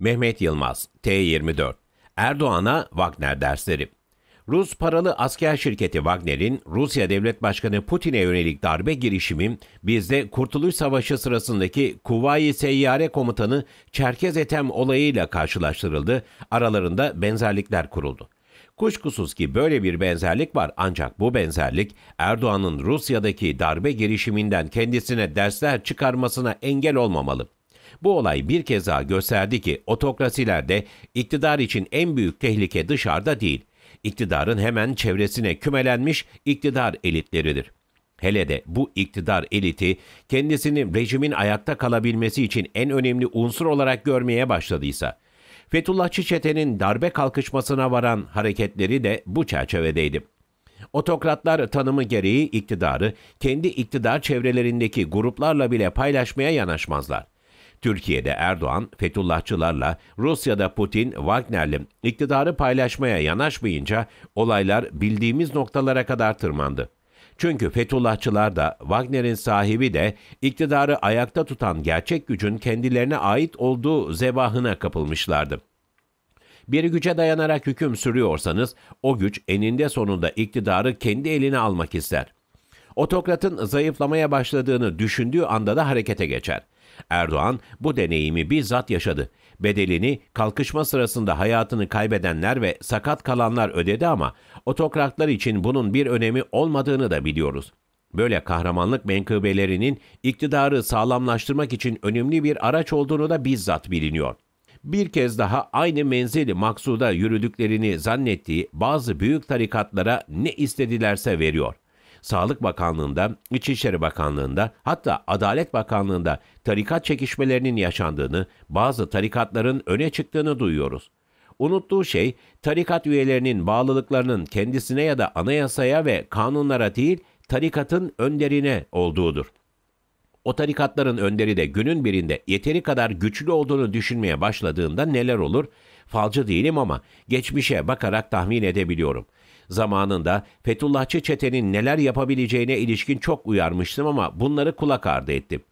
Mehmet Yılmaz, T24 Erdoğan'a Wagner dersleri Rus paralı asker şirketi Wagner'in Rusya Devlet Başkanı Putin'e yönelik darbe girişimi bizde Kurtuluş Savaşı sırasındaki Kuvayi Seyyare Komutanı Çerkez Etem olayıyla karşılaştırıldı, aralarında benzerlikler kuruldu. Kuşkusuz ki böyle bir benzerlik var ancak bu benzerlik Erdoğan'ın Rusya'daki darbe girişiminden kendisine dersler çıkarmasına engel olmamalı. Bu olay bir kez daha gösterdi ki otokrasilerde iktidar için en büyük tehlike dışarıda değil, iktidarın hemen çevresine kümelenmiş iktidar elitleridir. Hele de bu iktidar eliti kendisini rejimin ayakta kalabilmesi için en önemli unsur olarak görmeye başladıysa, Fethullahçı çetenin darbe kalkışmasına varan hareketleri de bu çerçevedeydi. Otokratlar tanımı gereği iktidarı kendi iktidar çevrelerindeki gruplarla bile paylaşmaya yanaşmazlar. Türkiye'de Erdoğan, Fethullahçılarla, Rusya'da Putin, Wagner'le iktidarı paylaşmaya yanaşmayınca olaylar bildiğimiz noktalara kadar tırmandı. Çünkü Fethullahçılar da Wagner'in sahibi de iktidarı ayakta tutan gerçek gücün kendilerine ait olduğu zevahına kapılmışlardı. Bir güce dayanarak hüküm sürüyorsanız o güç eninde sonunda iktidarı kendi eline almak ister. Otokratın zayıflamaya başladığını düşündüğü anda da harekete geçer. Erdoğan bu deneyimi bizzat yaşadı. Bedelini kalkışma sırasında hayatını kaybedenler ve sakat kalanlar ödedi ama otokratlar için bunun bir önemi olmadığını da biliyoruz. Böyle kahramanlık menkıbelerinin iktidarı sağlamlaştırmak için önemli bir araç olduğunu da bizzat biliniyor. Bir kez daha aynı menzili maksuda yürüdüklerini zannettiği bazı büyük tarikatlara ne istedilerse veriyor.'' Sağlık Bakanlığı'nda, İçişleri Bakanlığı'nda hatta Adalet Bakanlığı'nda tarikat çekişmelerinin yaşandığını, bazı tarikatların öne çıktığını duyuyoruz. Unuttuğu şey tarikat üyelerinin bağlılıklarının kendisine ya da anayasaya ve kanunlara değil tarikatın önderine olduğudur. O tarikatların önderi de günün birinde yeteri kadar güçlü olduğunu düşünmeye başladığında neler olur? Falcı değilim ama geçmişe bakarak tahmin edebiliyorum. Zamanında Fethullahçı çetenin neler yapabileceğine ilişkin çok uyarmıştım ama bunları kulak ardı ettim.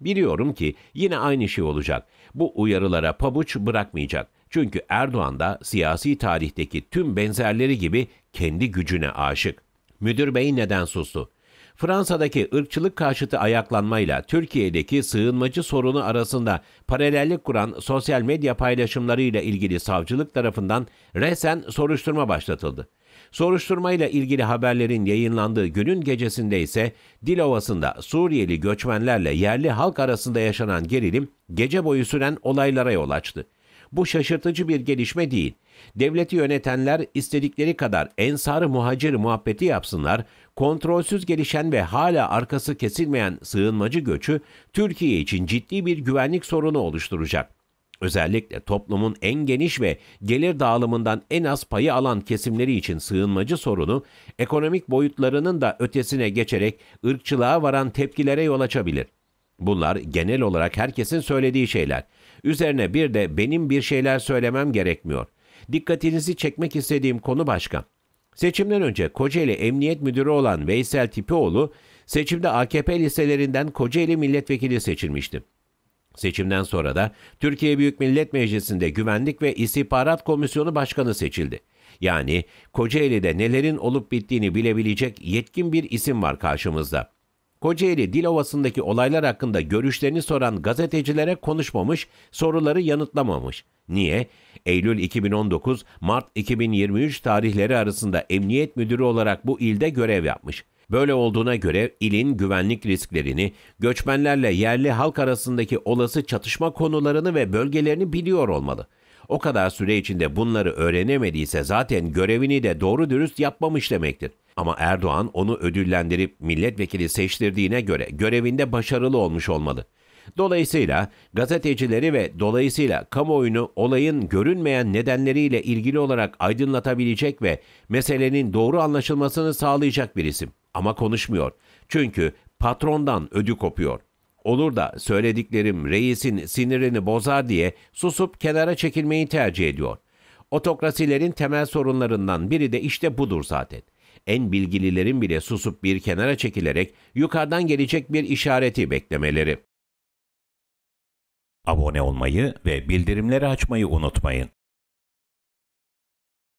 Biliyorum ki yine aynı şey olacak. Bu uyarılara pabuç bırakmayacak. Çünkü Erdoğan da siyasi tarihteki tüm benzerleri gibi kendi gücüne aşık. Müdür bey neden sustu? Fransa'daki ırkçılık karşıtı ayaklanmayla Türkiye'deki sığınmacı sorunu arasında paralellik kuran sosyal medya paylaşımlarıyla ilgili savcılık tarafından resen soruşturma başlatıldı. Soruşturmayla ilgili haberlerin yayınlandığı günün gecesinde ise Dilovası'nda Suriyeli göçmenlerle yerli halk arasında yaşanan gerilim gece boyu süren olaylara yol açtı. Bu şaşırtıcı bir gelişme değil. Devleti yönetenler istedikleri kadar ensar muhacir muhabbeti yapsınlar, kontrolsüz gelişen ve hala arkası kesilmeyen sığınmacı göçü Türkiye için ciddi bir güvenlik sorunu oluşturacak. Özellikle toplumun en geniş ve gelir dağılımından en az payı alan kesimleri için sığınmacı sorunu, ekonomik boyutlarının da ötesine geçerek ırkçılığa varan tepkilere yol açabilir. Bunlar genel olarak herkesin söylediği şeyler. Üzerine bir de benim bir şeyler söylemem gerekmiyor. Dikkatinizi çekmek istediğim konu başka. Seçimden önce Kocaeli Emniyet Müdürü olan Veysel Tipioğlu, seçimde AKP liselerinden Kocaeli milletvekili seçilmişti. Seçimden sonra da Türkiye Büyük Millet Meclisi'nde Güvenlik ve İstihbarat Komisyonu Başkanı seçildi. Yani Kocaeli'de nelerin olup bittiğini bilebilecek yetkin bir isim var karşımızda. Kocaeli Dilovası'ndaki olaylar hakkında görüşlerini soran gazetecilere konuşmamış, soruları yanıtlamamış. Niye? Eylül 2019, Mart 2023 tarihleri arasında emniyet müdürü olarak bu ilde görev yapmış. Böyle olduğuna göre ilin güvenlik risklerini, göçmenlerle yerli halk arasındaki olası çatışma konularını ve bölgelerini biliyor olmalı. O kadar süre içinde bunları öğrenemediyse zaten görevini de doğru dürüst yapmamış demektir. Ama Erdoğan onu ödüllendirip milletvekili seçtirdiğine göre görevinde başarılı olmuş olmalı. Dolayısıyla gazetecileri ve dolayısıyla kamuoyunu olayın görünmeyen nedenleriyle ilgili olarak aydınlatabilecek ve meselenin doğru anlaşılmasını sağlayacak bir isim. Ama konuşmuyor. Çünkü patrondan ödü kopuyor. Olur da söylediklerim reisin sinirini bozar diye susup kenara çekilmeyi tercih ediyor. Otokrasilerin temel sorunlarından biri de işte budur zaten. En bilgililerin bile susup bir kenara çekilerek yukarıdan gelecek bir işareti beklemeleri. Abone olmayı ve bildirimleri açmayı unutmayın.